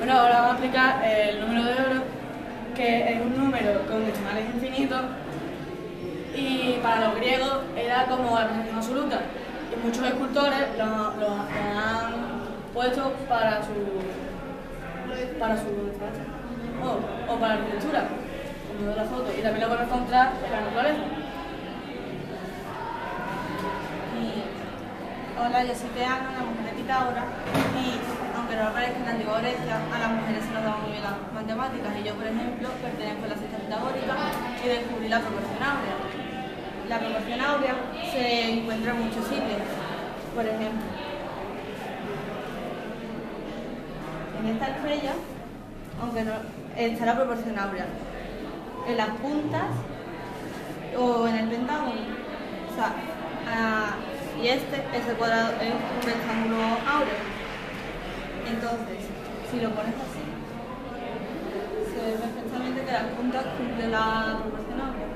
Bueno, ahora vamos a explicar el número de oro, que es un número con decimales infinitos y para los griegos era como la representación absoluta. Y muchos escultores lo, han puesto para su para su o, o para la arquitectura, como de la foto, y también lo podemos encontrar en la naturaleza. Hola, yo soy Teana, la mujer de Pitágoras, y no lo parezca en la antigua Grecia, a las mujeres se nos daban muy bien las matemáticas, y yo, por ejemplo, pertenezco a la ciencia pitagórica y descubrí la proporción áurea. La proporción áurea se encuentra en muchos sitios, por ejemplo, en esta estrella, aunque no, está la proporción áurea, en las puntas o en el pentágono. O sea, a, y este es el cuadrado, es un rectángulo áureo. Entonces, si lo pones así, se ve perfectamente que las puntas cumplen la proporción áurea.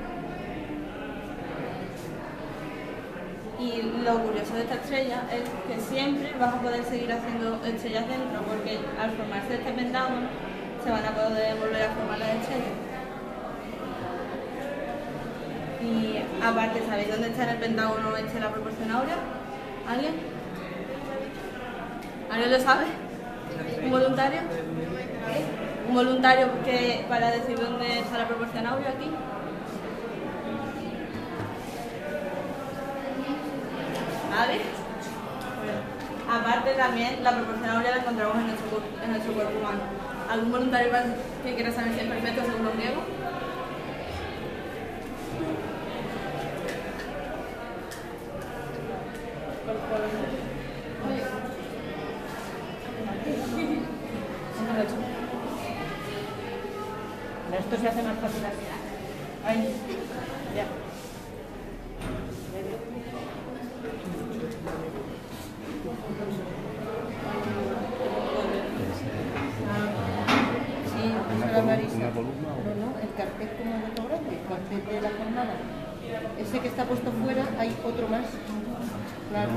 Y lo curioso de esta estrella es que siempre vas a poder seguir haciendo estrellas dentro, porque al formarse este pentágono se van a poder volver a formar las estrellas. Y aparte, ¿sabéis dónde está en el pentágono este la proporción áurea? ¿Alguien? ¿Alguien lo sabe? ¿Un voluntario? ¿Un voluntario que, para decir dónde está la proporción áurea aquí? ¿Nadie? Aparte también la proporción áurea la encontramos en nuestro, en nuestro cuerpo humano. ¿Algún voluntario que quiera saber si es perfecto según los griegos? Esto se hace más fácil así. Ahí. Ya. Sí, eso era Marisa. No, no, el cartel como el otro grande, el cartel de la jornada. Ese que está puesto fuera, hay otro más. Claro.